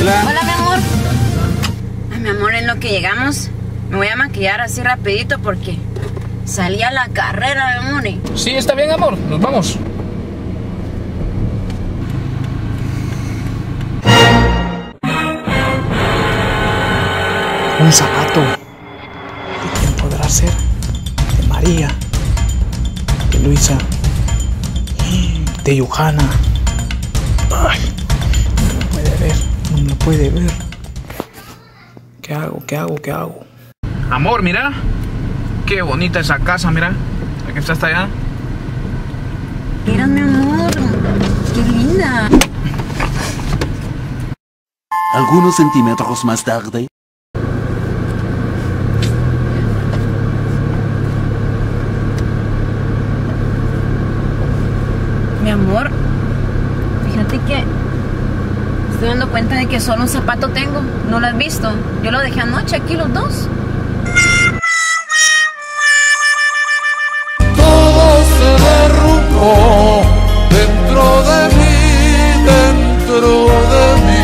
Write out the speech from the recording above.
Hola. Hola, mi amor. Ay, mi amor, en lo que llegamos, me voy a maquillar así rapidito porque salí a la carrera, mi amor. y- Sí, está bien, amor. Nos vamos. Un zapato. ¿De quién podrá ser? De María. De Luisa. De Johanna. Ay, no me puede ver. No me puede ver. ¿Qué hago? ¿Qué hago? ¿Qué hago? Amor, mira. Qué bonita esa casa, mira. La que está hasta allá. Mira, mi amor. Qué linda. Algunos centímetros más tarde. Mi amor, fíjate que estoy dando cuenta de que solo un zapato tengo. ¿No lo has visto? Yo lo dejé anoche aquí los dos. todo se derrumbó dentro de mí, dentro de mí.